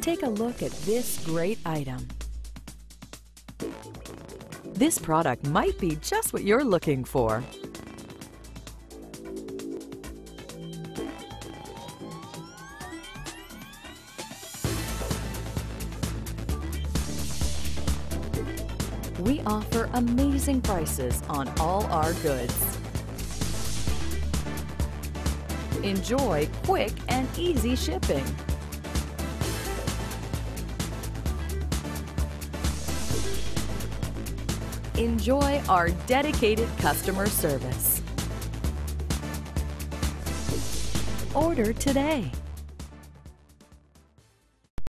Take a look at this great item. This product might be just what you're looking for. We offer amazing prices on all our goods. Enjoy quick and easy shipping. Enjoy our dedicated customer service. Order today.